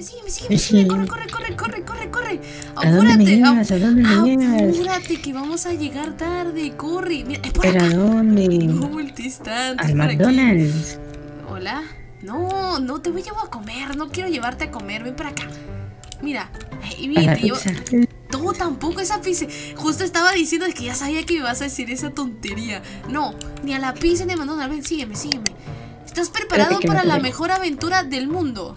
sígueme, sígueme, sígueme, sígueme. Corre, corre, corre, corre, corre, corre. ¿A dónde me llevas? ¿A dónde me llevas? Apúrate que vamos a llegar tarde. Corre. Mira, es por ¿Pero a acá. dónde? No. Al. McDonald's. Hola. No, no te voy a llevar a comer. No quiero llevarte a comer. Ven para acá. Mira. Y mira, te llevo. pizza. No, tampoco esa pizza. Justo estaba diciendo que ya sabía que me vas a decir esa tontería. No, ni a la pizza ni a McDonald's. Ven, sígueme, sígueme. ¿Estás preparado me para la mejor aventura del mundo?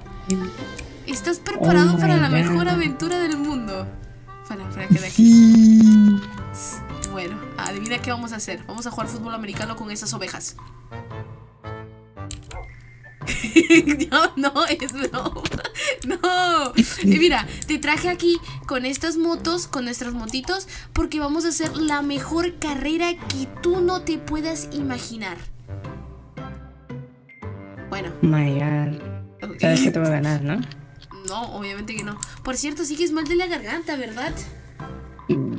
¿Estás preparado Oh para my la mejor aventura del mundo? Para, para aquí. Sí. Bueno, adivina qué vamos a hacer. Vamos a jugar fútbol americano con esas ovejas. no, no, es broma. No. Y mira, te traje aquí con estas motos, con nuestras motitos, porque vamos a hacer la mejor carrera que tú no te puedas imaginar. Bueno, My God. Sabes que te voy a ganar, ¿no? No, obviamente que no. Por cierto, sigues mal de la garganta, ¿verdad?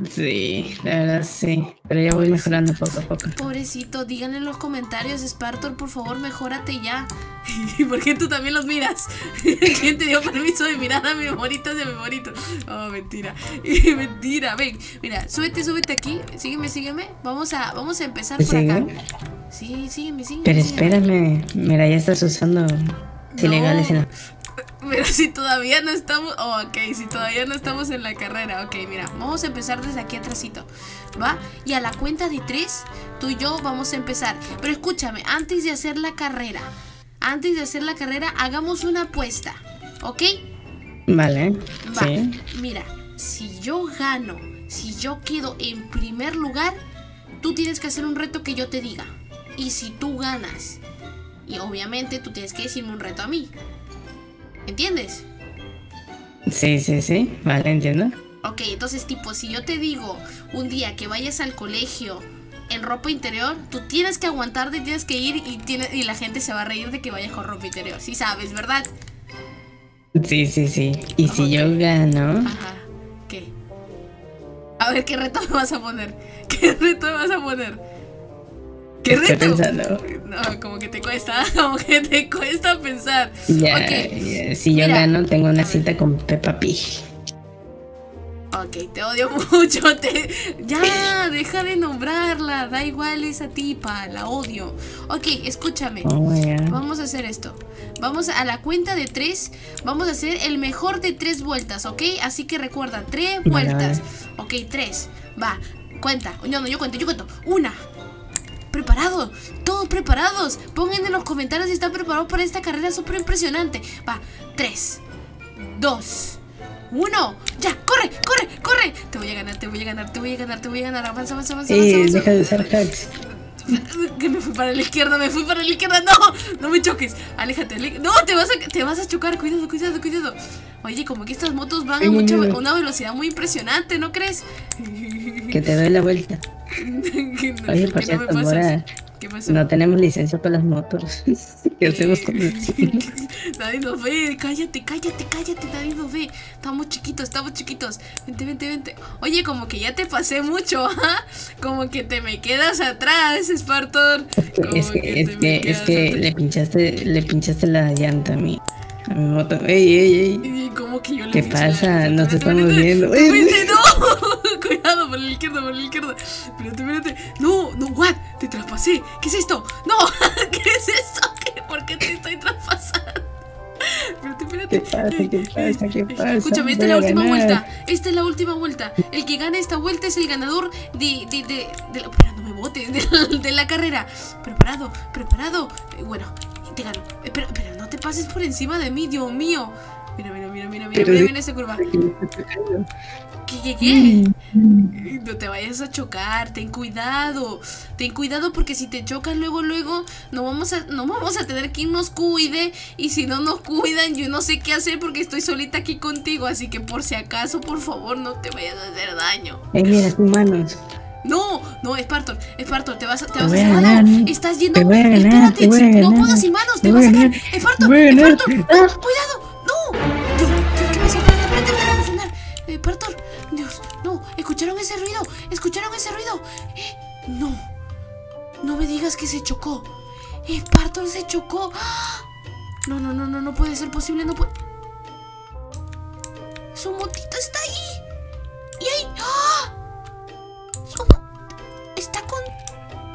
Sí, la verdad sí. Pero ya voy mejorando poco a poco. Pobrecito, digan en los comentarios, Spartor, por favor, mejórate ya. ¿Y por qué tú también los miras? ¿Quién te dio permiso de mirar a mi memorito de memorito? Oh, mentira. mentira. Ven, mira, súbete, súbete aquí. Sígueme, sígueme. Vamos a, vamos a empezar ¿Te por acá. Sí, sígueme, sígueme. Pero sígueme. espérame. Mira, ya estás usando ilegales en la... Pero si todavía no estamos. Oh, ok, si todavía no estamos en la carrera. Ok, mira, vamos a empezar desde aquí atrásito. ¿Va? Y a la cuenta de tres, tú y yo vamos a empezar. Pero escúchame, antes de hacer la carrera, antes de hacer la carrera, hagamos una apuesta. ¿Ok? Vale. Va. Sí. Mira, si yo gano, si yo quedo en primer lugar, tú tienes que hacer un reto que yo te diga. Y si tú ganas, y obviamente tú tienes que decirme un reto a mí. ¿Entiendes? Sí, sí, sí. Vale, entiendo. Ok, entonces tipo, si yo te digo un día que vayas al colegio en ropa interior, tú tienes que aguantarte, tienes que ir y, tiene, y la gente se va a reír de que vayas con ropa interior. Sí sabes, ¿verdad? Sí, sí, sí. Y si yo gano... Ajá. ¿Qué? A ver, ¿qué reto me vas a poner? ¿Qué reto me vas a poner? ¿Qué Estoy reto? pensando. No, como que te cuesta, como que te cuesta pensar. Ya, si yo Mira. gano, tengo una cita con Peppa Pig. Ok, te odio mucho. Te... Ya, deja de nombrarla. Da igual esa tipa, la odio. Ok, escúchame. Oh. Vamos a hacer esto. Vamos a la cuenta de tres. Vamos a hacer el mejor de tres vueltas, ¿ok? Así que recuerda, tres vueltas. Ok, tres. Va, cuenta. No, no, yo cuento, yo cuento. Una. Preparado, todos preparados. Pongan en los comentarios si están preparados para esta carrera súper impresionante. Va, tres, dos, uno. Ya, corre, corre, corre. Te voy a ganar, te voy a ganar, te voy a ganar, te voy a ganar. Avanza, avanza, avanza. Eh, avanza, deja de usar hacks. Que me fui para la izquierda, me fui para la izquierda. No, no me choques. Aléjate, aléjate. No, te vas a, te vas a chocar. Cuidado, cuidado, cuidado. Oye, como que estas motos van a mucha, una velocidad muy impresionante, ¿no crees? Que te doy la vuelta. no, Oye, por no cierto, ¿Qué pasó? no tenemos licencia para las motos. ¿Qué hacemos con? Nadie nos ve, cállate, cállate, cállate, nadie nos ve. Estamos chiquitos, estamos chiquitos. Vente, vente, vente. Oye, como que ya te pasé mucho, ¿ah? Como que te me quedas atrás, Spartor. Como Es que, es te que, es que le pinchaste, le pinchaste la llanta a mi, a mi moto. Ey, ey, ey. Y como que yo le ¿Qué pasa? Nos Espérate, estamos viendo. No. Cuidado, por la izquierda, por la izquierda. Espérate, espérate. No, no, what? Te traspasé. ¿Qué es esto? No, ¿qué es esto? ¿Qué? ¿Por qué te estoy traspasando? Espérate, espérate. ¿Qué pasa? ¿Qué pasa? ¿Qué pasa? Escúchame, esta es la última ganar. vuelta. Esta es la última vuelta. El que gane esta vuelta es el ganador de. de. de. de la, espera, no me botes. De, la- de la carrera. Preparado, preparado. Eh, bueno, te gano. Eh, Pero, pero no te pases por encima de mí, Dios mío. Mira, mira, mira, mira, mira, Pero mira, de- mira esa curva. ¿Qué, qué, qué? No te vayas a chocar, ten cuidado. Ten cuidado porque si te chocas luego, luego, no vamos a, no vamos a tener quien nos cuide. Y si no nos cuidan, yo no sé qué hacer porque estoy solita aquí contigo. Así que por si acaso, por favor, no te vayas a hacer daño. Ey, mira, tus manos. No, no, Espartor, Espartor, te vas a, te Te vas a ganar. Estás yendo. Te voy a ganar, Espérate, te voy a si- no puedas sin manos, te Te vas a ganar, ganar. Espartor, no, cuidado, no. ¿qué pasó? Espérate, espérate, espérate, ¿escucharon ese ruido? ¿Escucharon ese ruido? Eh, no, no me digas que se chocó. Espartor se chocó. No, no, no, no, no puede ser posible, no puede. Su motito está ahí. Y ahí. ¡Ah! Su Está con.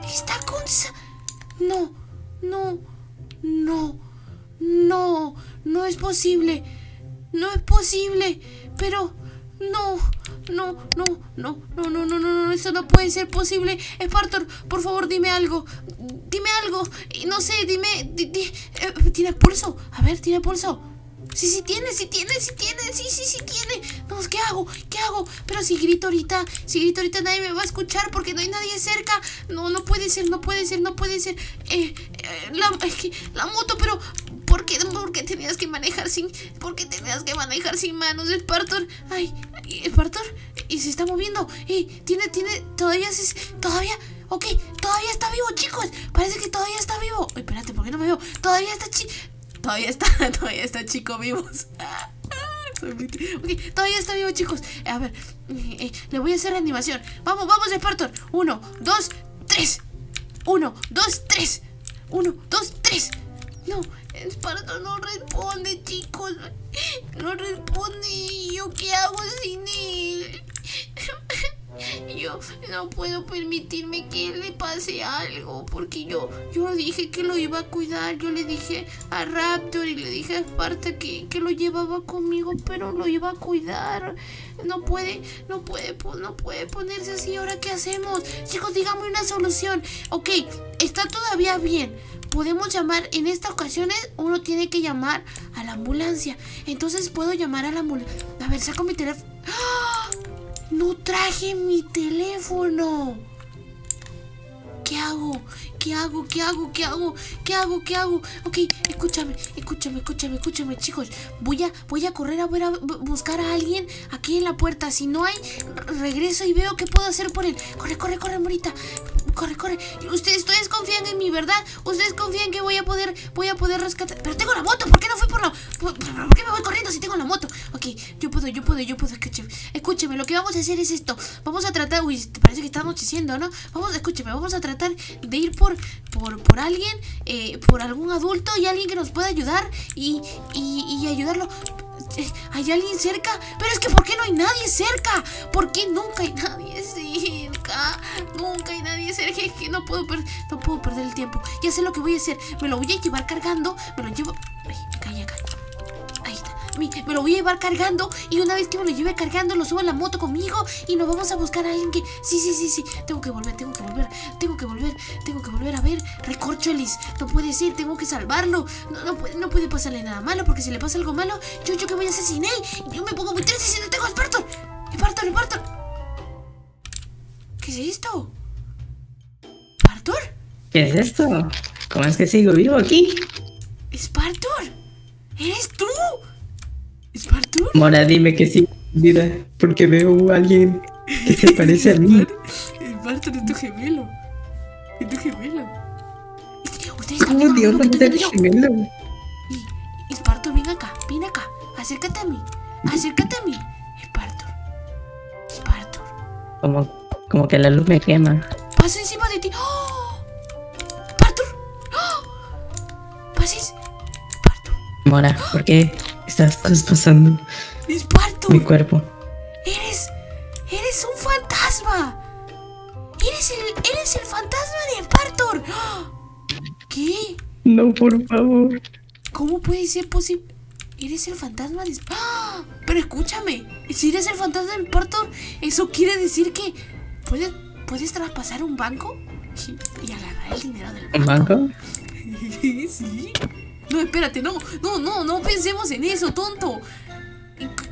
Está con. No, no, no, no, no es posible. No es posible. Pero. No, no, no, no, no, no, no, no, no, eso no puede ser posible. Spartor, por favor, dime algo. Dime algo. No sé, dime. di- di- eh, ¿Tiene pulso? A ver, ¿tiene pulso? Sí, sí tiene, sí tiene, sí tiene, sí, sí, sí tiene. No, ¿qué hago? ¿Qué hago? Pero si grito ahorita, si grito ahorita nadie me va a escuchar porque no hay nadie cerca. No, no puede ser, no puede ser, no puede ser. Eh, eh, la, moto, pero ¿por qué, por qué tenías que manejar sin, por qué tenías que manejar sin manos, Spartor? Ay, ay, Spartor, y se está moviendo. Y tiene, tiene, todavía se, todavía. Ok, todavía está vivo, chicos. Parece que todavía está vivo. Ay, espérate, ¿por qué no me veo? Todavía está chi... Todavía está, todavía está chico vivos. Soy muy tri- Ok, todavía está vivo, chicos. A ver, eh, eh, le voy a hacer animación. Vamos, vamos, Spartor. Uno, dos, tres. Uno, dos, tres. Uno, dos, tres. No, Spartor no responde, chicos. No responde. ¿Yo qué hago sin él? Yo no puedo permitirme que le pase algo porque yo yo dije que lo iba a cuidar. Yo le dije a Raptor y le dije a Esparta que, que lo llevaba conmigo, pero lo iba a cuidar. No puede, no puede, no puede ponerse así. ¿Ahora qué hacemos? Chicos, díganme una solución. Ok, está todavía bien. Podemos llamar, en esta ocasión uno tiene que llamar a la ambulancia. Entonces puedo llamar a la ambulancia. A ver, saco mi teléfono. ¡Ah! No traje mi teléfono. ¿Qué hago? ¿Qué hago? ¿Qué hago? ¿Qué hago? ¿Qué hago? ¿Qué hago? Ok, escúchame, escúchame, escúchame, escúchame, chicos. Voy a, voy a correr a ver a bu- buscar a alguien aquí en la puerta. Si no hay, regreso y veo qué puedo hacer por él. Corre, corre, corre, morita. Corre, corre. Ustedes, ustedes confían en mí, ¿verdad? Ustedes confían que voy a poder, voy a poder rescatar. Pero tengo la moto. ¿Por qué no fui por la, por, por qué me voy corriendo si tengo la moto? Ok, yo puedo, yo puedo, yo puedo. Escúcheme, escúcheme. Lo que vamos a hacer es esto. Vamos a tratar, uy, parece que está anocheciendo, ¿no? Vamos, escúcheme, vamos a tratar de ir por, por, por alguien, eh, por algún adulto y alguien que nos pueda ayudar y, y, y ayudarlo. Eh, ¿Hay alguien cerca? Pero es que ¿por qué no hay nadie cerca? ¿Por qué nunca hay nadie cerca? Nunca hay nadie cerca. Es que no puedo, per- no puedo perder el tiempo. Ya sé lo que voy a hacer. Me lo voy a llevar cargando. Me lo llevo... Ay, me caí acá. Ahí está. Me lo voy a llevar cargando y una vez que me lo lleve cargando lo subo a la moto conmigo y nos vamos a buscar a alguien que... Sí, sí, sí, sí. Tengo que volver, tengo que volver, tengo que volver, tengo que volver a ver. Recorcholis, no puede ser, tengo que salvarlo. No, no, puede, no puede pasarle nada malo porque si le pasa algo malo, yo, yo qué voy a hacer sin él. Yo me pongo muy triste si no tengo a Spartor. Spartor, Spartor. ¿Qué es esto? ¿Spartor? ¿Qué es esto? ¿Cómo es que sigo vivo aquí? ¿Spartor? ¿Eres tú? ¿Spartor? Mora, dime que sí, vida, porque veo a alguien que se parece a mí. Spartor es tu gemelo. Es tu gemelo. ¿Cómo Dios va a ser gemelo? Y, Spartor, ven acá, ven acá. Acércate a mí. Acércate a mí. Spartor. Spartor. Como, como que la luz me quema. Paso encima de ti. ¡Oh! Spartor. ¡Oh! Pases. Spartor. Mora, ¿por qué estás traspasando mi Spartor. cuerpo? Eres. Eres un fantasma. Eres el. Eres el fantasma de Spartor. ¡Oh! ¿Qué? No, por favor. ¿Cómo puede ser posible? Eres el fantasma de... ¡Ah! Pero escúchame, si eres el fantasma del Spartor, eso quiere decir que puedes, puedes traspasar un banco y, agarrar el dinero del ¿Un banco. banco? sí. No, espérate, no, no, no, no pensemos en eso, tonto.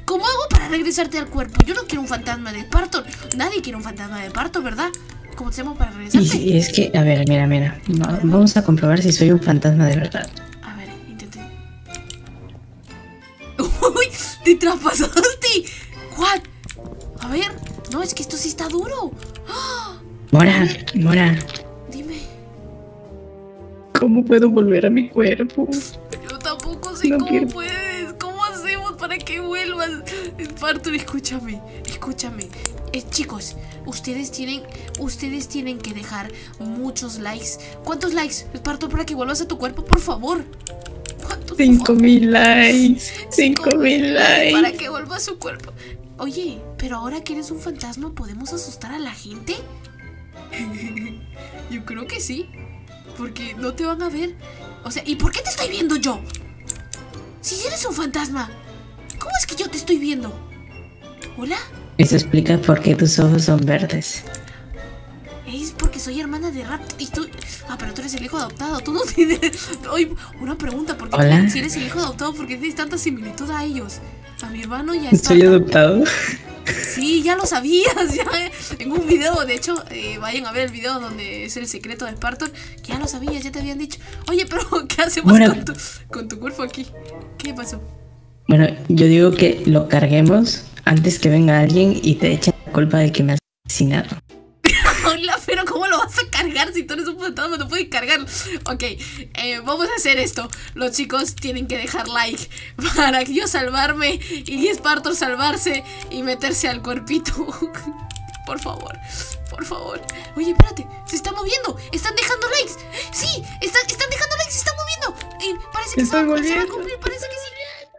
¿Cómo hago para regresarte al cuerpo? Yo no quiero un fantasma de Spartor. Nadie quiere un fantasma de Spartor, ¿verdad? ¿Cómo hacemos para regresarte? Y, es que, a ver, mira, mira. va- Vamos a comprobar si soy un fantasma de verdad. A ver, intenté. ¡Uy! ¡Te traspasaste! ¿What? A ver, no, es que esto sí está duro. Mora, Mora, Dime, ¿cómo puedo volver a mi cuerpo? yo tampoco sé No cómo quiero. puedes. ¿Cómo hacemos para que vuelvas? Spartor, escúchame, escúchame. Eh, chicos, ustedes tienen, ustedes tienen que dejar muchos likes. ¿Cuántos likes, Spartor, para que vuelvas a tu cuerpo, por favor? ¿Cuántos? Cinco mil likes. Cinco mil Para likes. que vuelva a su cuerpo. Oye, pero ahora que eres un fantasma, ¿podemos asustar a la gente? yo creo que sí. Porque no te van a ver. O sea, ¿y por qué te estoy viendo yo? Si eres un fantasma, ¿cómo es que yo te estoy viendo? ¿Hola? Eso explica por qué tus ojos son verdes. Es porque soy hermana de Rap y tú... Ah, pero tú eres el hijo adoptado. Tú no tienes... Oye, una pregunta. ¿Por qué Hola. si eres el hijo adoptado? ¿Por qué tienes tanta similitud a ellos? A mi hermano y a Soy adoptado. Sí, ya lo sabías. Ya, en un video, de hecho, eh, vayan a ver el video donde es el secreto de Spartor. Que ya lo sabías, ya te habían dicho. Oye, pero ¿qué hacemos Bueno. con, tu, con tu cuerpo aquí? ¿Qué pasó? Bueno, yo digo que lo carguemos antes que venga alguien y te echen la culpa de que me has asesinado. Vas a cargar si tú eres un fantasma? No puedes cargar. Ok, eh, vamos a hacer esto. Los chicos tienen que dejar like para que yo salvarme y Spartor salvarse y meterse al cuerpito. Por favor, por favor. Oye, espérate, se está moviendo. Están dejando likes. Sí, están, están dejando likes, se están moviendo. Y parece que Se va, se va a moviendo. cumplir